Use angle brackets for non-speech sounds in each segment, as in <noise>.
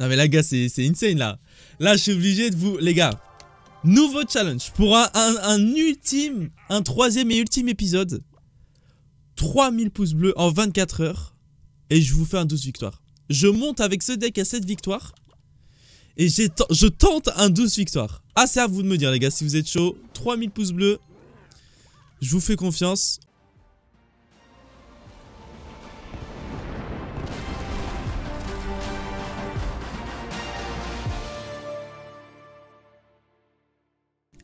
Non mais là gars c'est insane là. Là je suis obligé de vous... Les gars, nouveau challenge pour un, ultime, un troisième et ultime épisode. 3000 pouces bleus en 24 heures. Et je vous fais un 12 victoires. Je monte avec ce deck à 7 victoires. Et je tente un 12 victoires. Ah, c'est à vous de me dire, les gars, si vous êtes chaud. 3000 pouces bleus. Je vous fais confiance.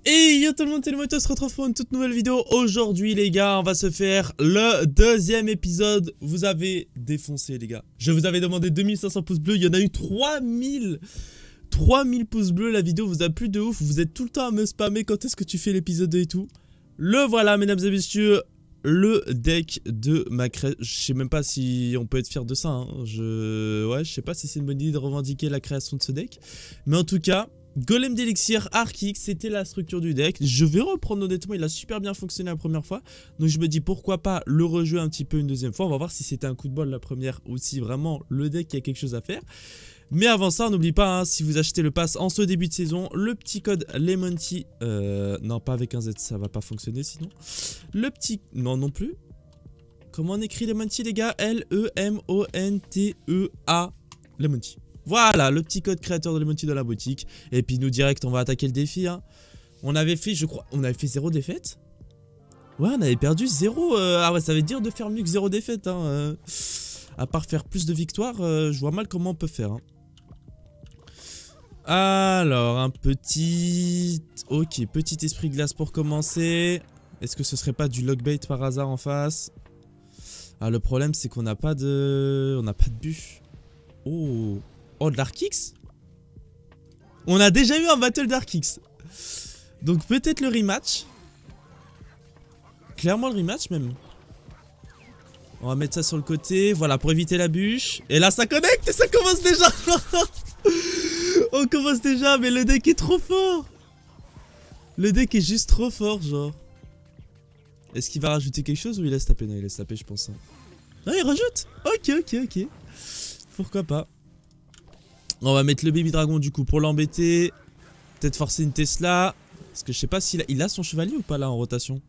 Et yo tout le monde, c'est le moto, se retrouve pour une toute nouvelle vidéo. Aujourd'hui les gars, on va se faire le deuxième épisode. Vous avez défoncé les gars. Je vous avais demandé 2500 pouces bleus, il y en a eu 3000 3000 pouces bleus, la vidéo vous a plu de ouf. Vous êtes tout le temps à me spammer quand est-ce que tu fais l'épisode et tout. Le voilà mesdames et messieurs, le deck de ma création. Je sais même pas si on peut être fier de ça. Hein. Je... Ouais, je sais pas si c'est une bonne idée de revendiquer la création de ce deck. Mais en tout cas, Golem d'élixir, Arkix, c'était la structure du deck. Je vais reprendre honnêtement, il a super bien fonctionné la première fois. Donc je me dis pourquoi pas le rejouer un petit peu une deuxième fois. On va voir si c'était un coup de bol la première ou si vraiment le deck a quelque chose à faire. Mais avant ça, n'oublie pas, hein, si vous achetez le pass en ce début de saison, le petit code LEMONTY, euh, non pas avec un Z, ça va pas fonctionner sinon. Le petit, non non plus. Comment on écrit Lemonty les gars? L-E-M-O-N-T-E-A, Lemonty. Voilà, le petit code créateur de Lemonty dans la boutique. Et puis nous direct, on va attaquer le défi. Hein. On avait fait, je crois, on avait fait zéro défaite. Ouais, on avait perdu zéro. Euh, ah ouais, ça veut dire de faire mieux que zéro défaite. Hein. Euh. à part faire plus de victoires, euh, je vois mal comment on peut faire. Hein. Alors, un petit... Ok, petit esprit glace pour commencer. Est-ce que ce serait pas du logbait par hasard en face? Ah, le problème, c'est qu'on n'a pas de... On n'a pas de bûche. Oh Oh, de l'Arkix On a déjà eu un battle d'Arkix. Donc peut-être le rematch. Clairement le rematch même. On va mettre ça sur le côté. Voilà, pour éviter la bûche. Et là, ça connecte et ça commence déjà. <laughs> On commence déjà, mais le deck est trop fort. Le deck est juste trop fort, genre. Est-ce qu'il va rajouter quelque chose ou il laisse taper? Non, il laisse taper, je pense. Ah, il rajoute Ok, ok, ok. Pourquoi pas on va mettre le baby dragon du coup pour l'embêter. Peut-être forcer une Tesla. Parce que je sais pas s'il a, il a son chevalier ou pas là en rotation.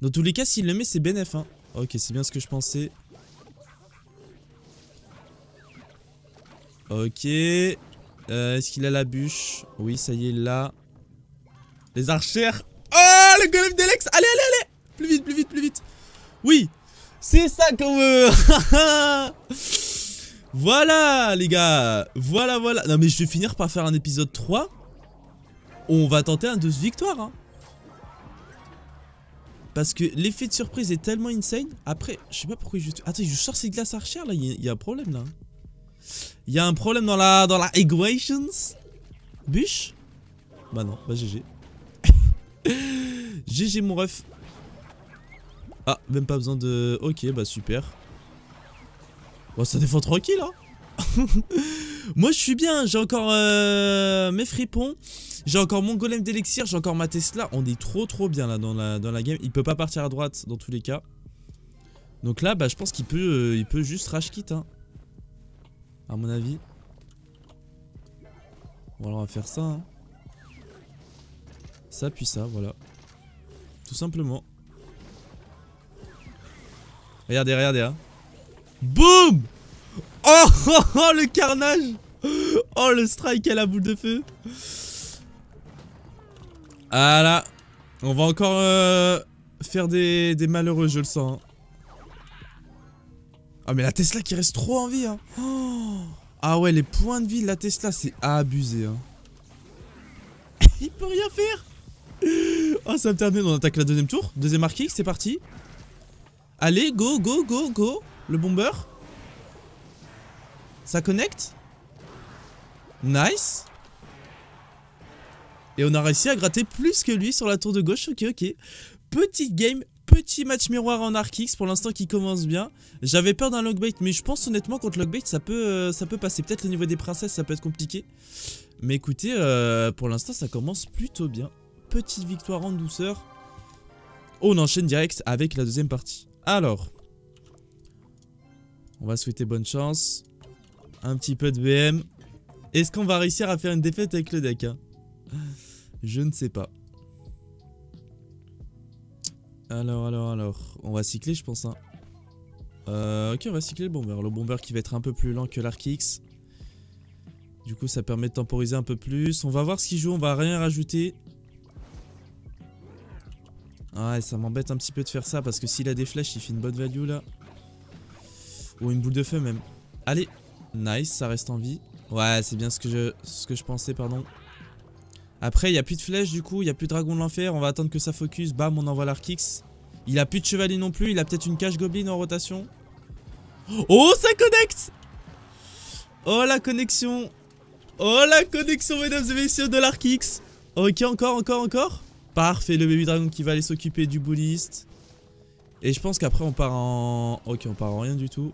Dans tous les cas, s'il le met, c'est BNF. Hein. Ok, c'est bien ce que je pensais. Ok. Euh, est-ce qu'il a la bûche? Oui, ça y est, là. Les archères. Oh, le golem d'Alex Allez, allez, allez Plus vite, plus vite, plus vite. Oui, c'est ça qu'on veut <laughs> Voilà les gars. Voilà voilà. Non mais je vais finir par faire un épisode 3 On va tenter un 12 victoires hein. Parce que l'effet de surprise est tellement insane. Après je sais pas pourquoi je... Attends je sors ces glaces archères là. Il y, a un problème là. Il y a un problème dans la dans la equations. Bûche Bah non bah GG GG <laughs> mon ref. Ah même pas besoin de... Ok bah super Bon, ça défend tranquille, hein <laughs> Moi, je suis bien. J'ai encore euh, mes fripons. J'ai encore mon golem d'élixir. J'ai encore ma Tesla. On est trop, trop bien, là, dans la, dans la game. Il peut pas partir à droite, dans tous les cas. Donc là, bah, je pense qu'il peut, euh, peut juste rage kit, hein. À mon avis. Voilà, on va faire ça, hein. Ça, puis ça, voilà. Tout simplement. Regardez, regardez, hein. Boum oh, <laughs> oh, oh, le carnage Oh, le strike à la boule de feu Voilà On va encore euh, faire des, des, malheureux, je le sens. Hein. Ah, mais la Tesla qui reste trop en vie. Hein. Oh. Ah ouais, les points de vie de la Tesla, c'est abusé. Hein. <laughs> Il peut rien faire Oh, <laughs> ça me termine. On attaque la deuxième tour. Deuxième marquis, c'est parti. Allez, go, go, go, go le bomber. Ça connecte. Nice. Et on a réussi à gratter plus que lui sur la tour de gauche. Ok, ok. Petite game, petit match miroir en Arkix pour l'instant qui commence bien. J'avais peur d'un logbait, mais je pense honnêtement contre logbait ça peut, euh, ça peut passer. Peut-être au niveau des princesses ça peut être compliqué. Mais écoutez, euh, pour l'instant ça commence plutôt bien. Petite victoire en douceur. On enchaîne direct avec la deuxième partie. Alors, on va souhaiter bonne chance. Un petit peu de BM. Est-ce qu'on va réussir à faire une défaite avec le deck hein? Je ne sais pas. Alors, alors, alors. On va cycler, je pense. Hein. Euh, ok, on va cycler le bomber. Le bomber qui va être un peu plus lent que l'Arkix. Du coup, ça permet de temporiser un peu plus. On va voir ce qu'il joue. On va rien rajouter. Ouais, ça m'embête un petit peu de faire ça parce que s'il a des flèches, il fait une bonne value là. Ou une boule de feu même. Allez, nice, ça reste en vie. Ouais, c'est bien ce que je, ce que je pensais, pardon. Après, il n'y a plus de flèches du coup, il n'y a plus de dragon de l'enfer. On va attendre que ça focus. Bam, on envoie l'Arkix. Il a plus de chevalier non plus. Il a peut-être une cage goblin en rotation. Oh, ça connecte Oh, la connexion Oh, la connexion, mesdames et messieurs, de l'Arkix. Ok, encore, encore, encore Parfait, le baby dragon qui va aller s'occuper du bullist. Et je pense qu'après on part en... Ok, on part en rien du tout.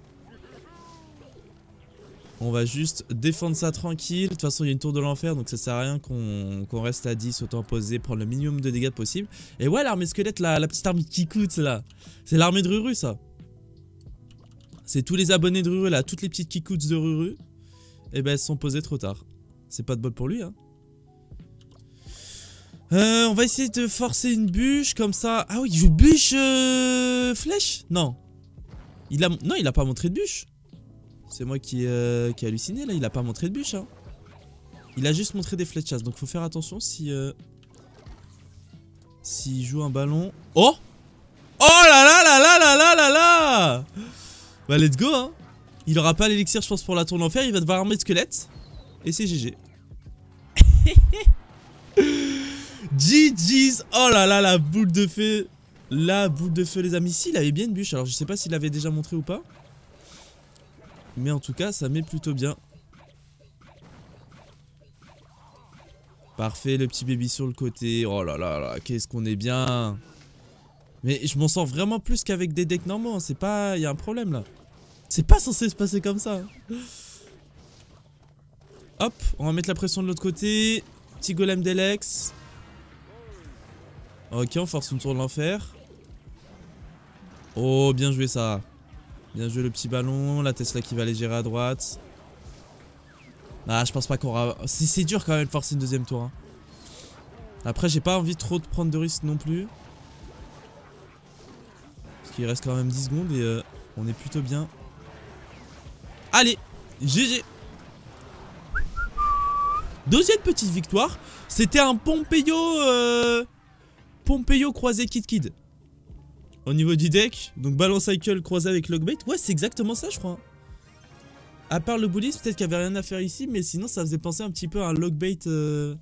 On va juste défendre ça tranquille. De toute façon, il y a une tour de l'enfer, donc ça sert à rien qu'on reste à 10, autant poser, prendre le minimum de dégâts possible. Et ouais, l'armée squelette, la, petite armée qui coûte là. C'est l'armée de Ruru, ça. C'est tous les abonnés de Ruru, là, toutes les petites kikouts de Ruru. Et eh ben, elles sont posées trop tard. C'est pas de bol pour lui, hein. Euh, on va essayer de forcer une bûche comme ça. Ah oui, il joue bûche euh, flèche? Non. Il a, non, il a pas montré de bûche. C'est moi qui, euh, qui ai halluciné là. Il a pas montré de bûche. Hein. Il a juste montré des flèches Donc faut faire attention si... Euh, S'il joue un ballon... Oh Oh là là là là là là là là Bah let's go hein Il aura pas l'élixir je pense pour la tour d'enfer Il va devoir armer de squelette Et c'est GG GG's <laughs> Oh là là, la boule de feu La boule de feu, les amis. Si, il avait bien une bûche. Alors, je sais pas s'il l'avait déjà montré ou pas. Mais en tout cas, ça met plutôt bien. Parfait, le petit baby sur le côté. Oh là là là, qu'est-ce qu'on est bien. Mais je m'en sens vraiment plus qu'avec des decks normaux. Hein. C'est pas... Il y a un problème, là. C'est pas censé se passer comme ça. Hein. Hop, on va mettre la pression de l'autre côté. Petit golem d'Elex. Ok, on force une tour de l'enfer. Oh, bien joué ça. Bien joué le petit ballon. La Tesla qui va aller gérer à droite. Ah, je pense pas qu'on aura... C'est dur quand même de forcer une deuxième tour. Hein. Après, j'ai pas envie trop de prendre de risques non plus. Parce qu'il reste quand même 10 secondes et euh, on est plutôt bien. Allez, GG Deuxième petite victoire. C'était un Pompeyo... Euh Pompeyo croisé Kid Kid. Au niveau du deck, donc Ballon Cycle croisé avec Logbait. Ouais, c'est exactement ça, je crois. À part le bully, peut-être qu'il n'y avait rien à faire ici, mais sinon ça faisait penser un petit peu à un Logbait, euh,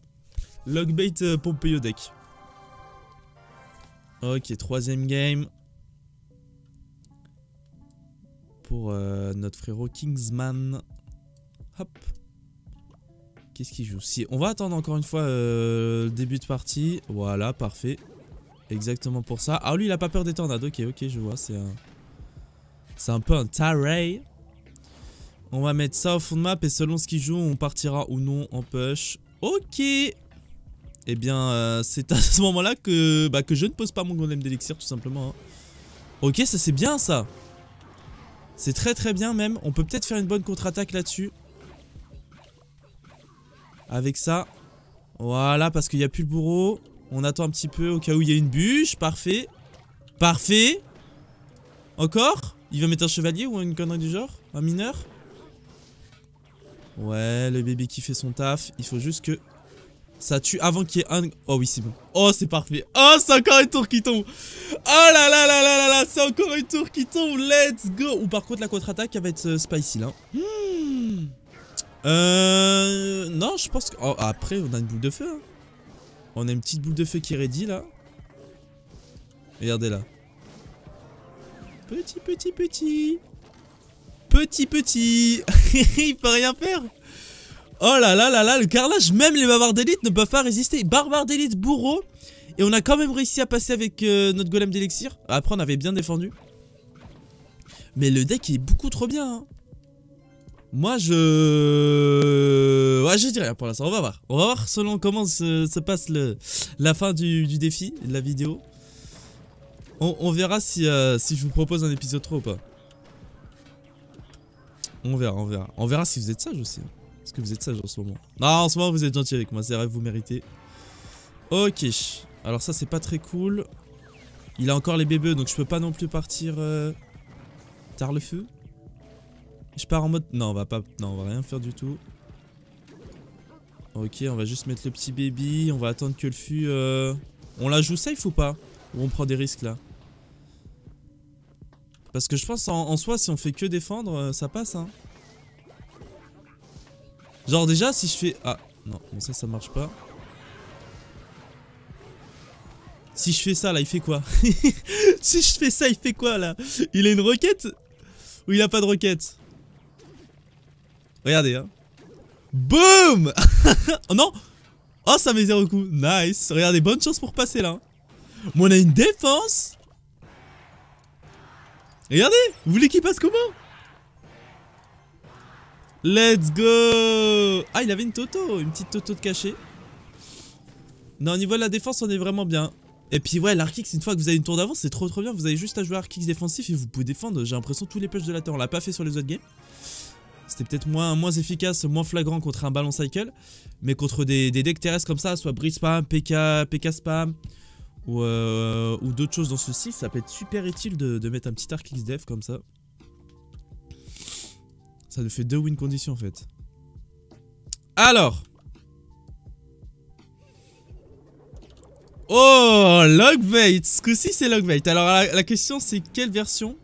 Logbait euh, Pompeyo deck. Ok, troisième game. Pour euh, notre frérot Kingsman. Hop. Qu'est-ce qu'il joue? On va attendre encore une fois le début de partie. Voilà, parfait. Exactement pour ça. Ah lui il a pas peur des tornades. Ok ok je vois c'est un... C'est un peu un taré. On va mettre ça au fond de map et selon ce qu'il joue on partira ou non en push. Ok Eh bien euh, c'est à ce moment là que, bah, que je ne pose pas mon golem d'élixir tout simplement. Hein. Ok ça c'est bien ça. C'est très très bien même. On peut peut-être faire une bonne contre-attaque là-dessus. Avec ça. Voilà parce qu'il n'y a plus le bourreau. On attend un petit peu au cas où il y a une bûche. Parfait. Parfait. Encore? Il va mettre un chevalier ou une connerie du genre? Un mineur? Ouais, le bébé qui fait son taf. Il faut juste que ça tue avant qu'il y ait un... Oh oui, c'est bon. Oh, c'est parfait. Oh, c'est encore une tour qui tombe. Oh là là là là là là, c'est encore une tour qui tombe. Let's go. Ou par contre, la contre-attaque, elle va être euh, spicy là. Hmm. Euh... Non, je pense que... Oh, après, on a une boule de feu. Hein. On a une petite boule de feu qui est ready là. Regardez là. Petit, petit, petit. Petit, petit. <laughs> Il peut rien faire. Oh là là là là, le carnage, même les barbares d'élite ne peuvent pas résister. Barbares d'élite, bourreau. Et on a quand même réussi à passer avec euh, notre golem d'élixir. Après, on avait bien défendu. Mais le deck est beaucoup trop bien. Hein. Moi, je... Ouais, je dis rien pour l'instant. On va voir. On va voir selon comment se, passe le, la fin du, défi, de la vidéo. On, verra si, euh, si je vous propose un épisode 3 ou pas. On verra, on verra. On verra si vous êtes sage aussi. Parce que vous êtes sage en ce moment. Non, en ce moment vous êtes gentil avec moi, c'est vrai, vous méritez. Ok. Alors ça c'est pas très cool. Il a encore les bébés donc je peux pas non plus partir euh, tard le feu. Je pars en mode... Non, on va pas... Non, on va rien faire du tout. Ok, on va juste mettre le petit baby. On va attendre que le fût... Euh, on la joue safe ou pas? Ou on prend des risques là? Parce que je pense en, soi, si on fait que défendre, euh, ça passe. Hein. Genre déjà, si je fais... Ah, non, bon ça, ça marche pas. Si je fais ça là, il fait quoi? <laughs> Si je fais ça, il fait quoi là? Il a une roquette Ou il a pas de roquette Regardez hein. Boum Oh <laughs> non Oh ça met zéro coup Nice Regardez bonne chance pour passer là Moi on a une défense Regardez Vous voulez qu'il passe comment? Let's go Ah il avait une Toto Une petite Toto de cachet Non au niveau de la défense on est vraiment bien et puis ouais, l'Arkix, une fois que vous avez une tour d'avance, c'est trop trop bien. Vous avez juste à jouer Arkix défensif et vous pouvez défendre. J'ai l'impression tous les pushs de la terre. On l'a pas fait sur les autres games. C'était peut-être moins, efficace, moins flagrant contre un ballon cycle. Mais contre des, decks terrestres comme ça, soit Breeze Spam, PK, PK Spam ou, euh, ou d'autres choses dans ce style, ça peut être super utile de, mettre un petit Arkix def comme ça. Ça nous fait deux win conditions en fait. Alors Oh, Logbait Ce coup-ci, c'est Logbait. Alors, la, question, c'est quelle version?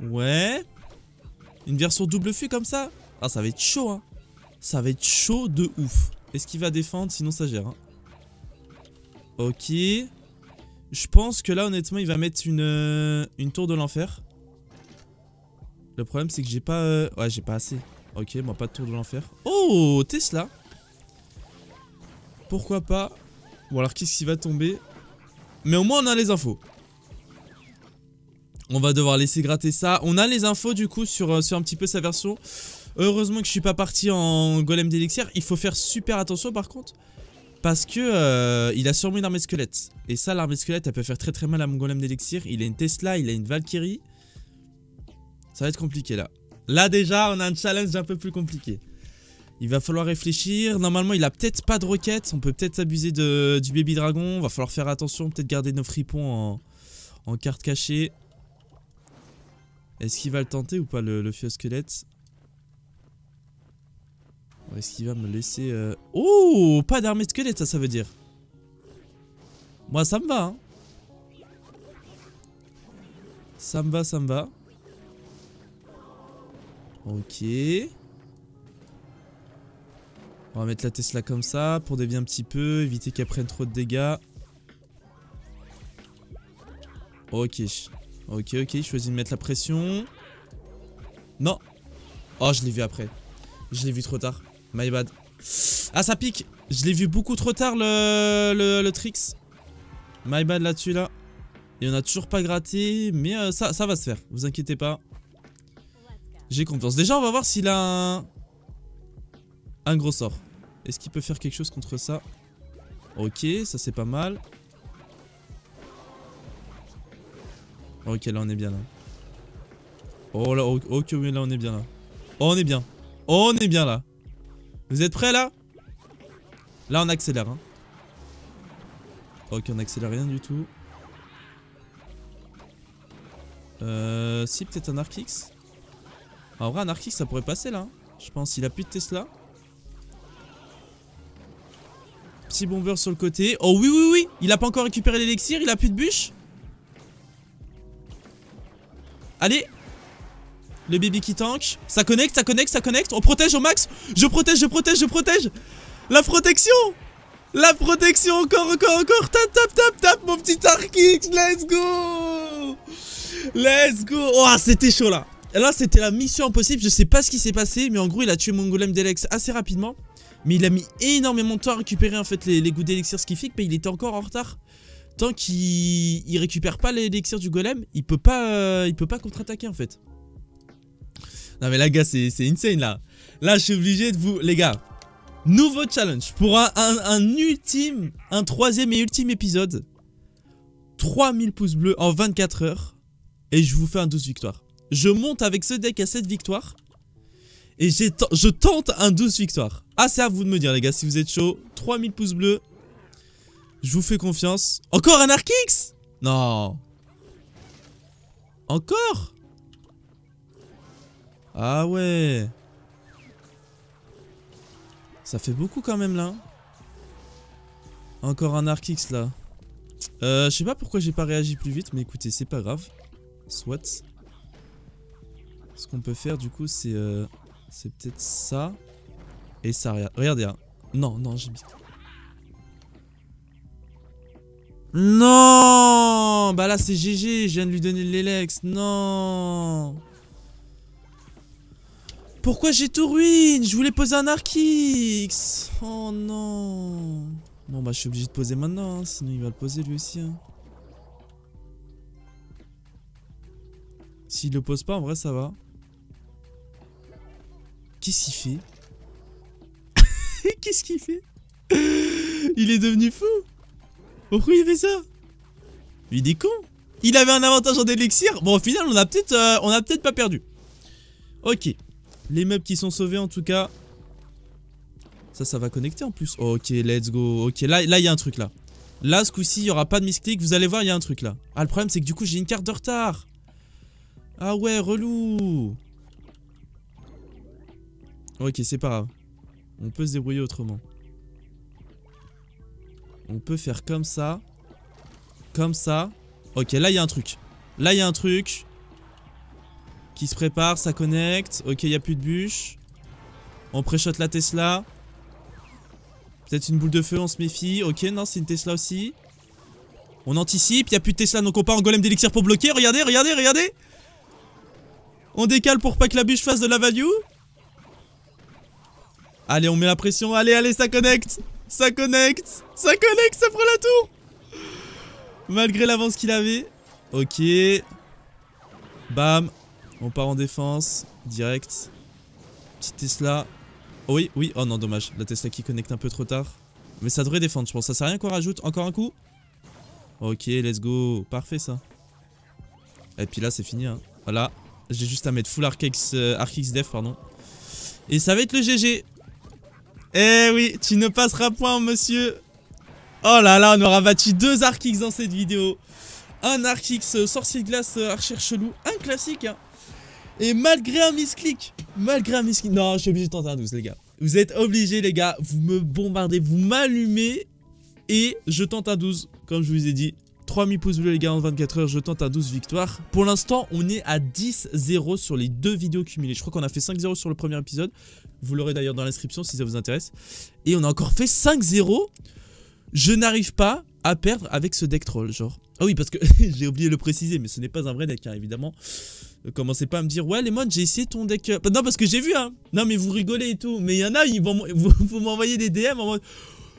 Ouais. Une version double fût comme ça Ah, ça va être chaud, hein. Ça va être chaud de ouf. Est-ce qu'il va défendre? Sinon, ça gère. Hein. Ok. Je pense que là, honnêtement, il va mettre une, euh, une tour de l'enfer. Le problème, c'est que j'ai pas... Euh, ouais, j'ai pas assez. Ok, moi, pas de tour de l'enfer. Oh, Tesla. Pourquoi pas? Bon alors qu'est-ce qui va tomber? Mais au moins on a les infos. On va devoir laisser gratter ça. On a les infos du coup sur, euh, sur un petit peu sa version. Heureusement que je suis pas parti en golem d'élixir. Il faut faire super attention par contre. Parce que euh, il a sûrement une armée squelette. Et ça l'armée squelette elle peut faire très très mal à mon golem d'élixir. Il a une Tesla, il a une Valkyrie. Ça va être compliqué là. Là déjà on a un challenge un peu plus compliqué. Il va falloir réfléchir. Normalement, il a peut-être pas de roquettes. On peut peut-être s'abuser du baby dragon. Va falloir faire attention. Peut-être garder nos fripons en, carte cachée. Est-ce qu'il va le tenter ou pas, le, le squelette? Est-ce qu'il va me laisser... Euh, oh Pas d'armée squelette, ça, ça veut dire. Moi, ça me va, hein. Ça me va, ça me va. Ok. On va mettre la Tesla comme ça pour dévier un petit peu, éviter qu'elle prenne trop de dégâts. Ok. Ok, ok, je choisis de mettre la pression. Non. Oh, je l'ai vu après. Je l'ai vu trop tard. My bad. Ah, ça pique. Je l'ai vu beaucoup trop tard, le, le, le tricks. My bad là-dessus, là. Et on a toujours pas gratté. Mais euh, ça, va se faire. Vous inquiétez pas. J'ai confiance. Déjà, on va voir s'il a un... Un gros sort. Est-ce qu'il peut faire quelque chose contre ça? Ok, ça c'est pas mal. Ok, là on est bien là. Oh là, ok, oui, là on est bien là. Oh, on est bien. Oh, on est bien là. Vous êtes prêts là? Là on accélère. Hein. Ok, on accélère rien du tout. Euh, si, peut-être un Arkix. En vrai, un Arkix ça pourrait passer là. Hein. Je pense, il a plus de Tesla. Petit bomber sur le côté. Oh oui, oui, oui. Il a pas encore récupéré l'élixir. Il a plus de bûche. Allez. Le baby qui tank. Ça connecte, ça connecte, ça connecte. On protège au max. Je protège, je protège, je protège. La protection. La protection. Encore, encore, encore. Tap, tap, tap, tap. Mon petit Arkix. Let's go. Let's go. Oh, c'était chaud là. Là, c'était la mission impossible. Je sais pas ce qui s'est passé. Mais en gros, il a tué mon golem d'Elex assez rapidement. Mais il a mis énormément de temps à récupérer en fait les, les goûts d'élixir skifique, mais il était encore en retard. Tant qu'il récupère pas l'élixir du golem, il peut pas, il peut pas contre-attaquer en fait. Non mais là gars, c'est insane là. Là, je suis obligé de vous... Les gars, nouveau challenge pour un, un ultime, un troisième et ultime épisode. 3000 pouces bleus en 24 heures. Et je vous fais un 12 victoires. Je monte avec ce deck à 7 victoires. Et je tente un 12 victoire. Ah, c'est à vous de me dire, les gars, si vous êtes chaud. 3000 pouces bleus. Je vous fais confiance. Encore un Arkix Non. Encore? Ah ouais. Ça fait beaucoup quand même là. Encore un Arkix là. Euh, je sais pas pourquoi j'ai pas réagi plus vite, mais écoutez, c'est pas grave. Soit. Ce qu'on peut faire du coup, c'est euh, c'est peut-être ça. Et ça, regardez. Hein. Non, non, j'ai mis. Non Bah là, c'est GG. Je viens de lui donner l'Elex. Non Pourquoi j'ai tout ruine? Je voulais poser un Arkix. Oh non Bon bah je suis obligé de poser maintenant, hein, sinon il va le poser lui aussi. Hein. S'il le pose pas, en vrai ça va. Qu'est-ce qu'il fait? <laughs> Qu'est-ce qu'il fait? Il est devenu fou Pourquoi il fait ça Il est con Il avait un avantage en élixir Bon au final on a peut-être euh, on a peut-être pas perdu. Ok. Les meubles qui sont sauvés en tout cas. Ça, ça va connecter en plus. ok, let's go. Ok, là, il y a un truc là. Là, ce coup-ci, il n'y aura pas de misclick. Vous allez voir, il y a un truc là. Ah, le problème, c'est que du coup, j'ai une carte de retard. Ah ouais, relou. Ok, c'est pas grave. On peut se débrouiller autrement. On peut faire comme ça. Comme ça. Ok, là, il y a un truc. Là, il y a un truc. Qui se prépare, ça connecte. Ok, il n'y a plus de bûche. On pré-shot la Tesla. Peut-être une boule de feu, on se méfie. Ok, non, c'est une Tesla aussi. On anticipe, il n'y a plus de Tesla, donc on part en golem d'élixir pour bloquer. Regardez, regardez, regardez On décale pour pas que la bûche fasse de la value. Allez, on met la pression. Allez, allez, ça connecte Ça connecte Ça connecte, ça prend la tour Malgré l'avance qu'il avait. Ok. Bam. On part en défense. Direct. Petite Tesla. Oh oui, oui. Oh non, dommage. La Tesla qui connecte un peu trop tard. Mais ça devrait défendre, je pense. Ça sert à rien qu'on rajoute. Encore un coup Ok, let's go. Parfait, ça. Et puis là, c'est fini. Hein. Voilà. J'ai juste à mettre full Arcx, euh, Def, pardon. Et ça va être le GG. Eh oui, tu ne passeras point, monsieur. Oh là là, on aura battu deux Arcx dans cette vidéo. Un Arcx euh, sorcier glace euh, archer chelou. Un classique, hein. Et malgré un misclick, malgré un misclick, non, je suis obligé de tenter un 12, les gars. Vous êtes obligés, les gars, vous me bombardez, vous m'allumez, et je tente un 12, comme je vous ai dit. 3000 pouces bleus les gars en 24 heures, je tente un 12 victoires. Pour l'instant, on est à 10-0 sur les deux vidéos cumulées. Je crois qu'on a fait 5-0 sur le premier épisode. Vous l'aurez d'ailleurs dans l'inscription si ça vous intéresse. Et on a encore fait 5-0. Je n'arrive pas à perdre avec ce deck troll, genre. Ah oui, parce que <laughs> j'ai oublié de le préciser, mais ce n'est pas un vrai deck, hein, évidemment. Ne commencez pas à me dire, ouais, Lemon, j'ai essayé ton deck. Euh, non, parce que j'ai vu, hein. Non, mais vous rigolez et tout. Mais il y en a, ils vont <laughs> vous, m'envoyer des DM en mode.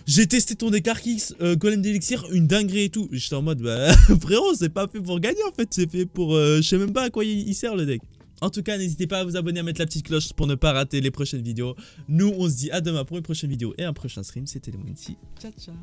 J'ai testé ton deck Arkix, euh, Golem d'Elixir, une dinguerie et tout. J'étais en mode, bah, <laughs> frérot, c'est pas fait pour gagner en fait, c'est fait pour. Euh, je sais même pas à quoi il, sert le deck. En tout cas, n'hésitez pas à vous abonner, à mettre la petite cloche pour ne pas rater les prochaines vidéos. Nous, on se dit à demain pour une prochaine vidéo et un prochain stream. C'était ici. Ciao, ciao.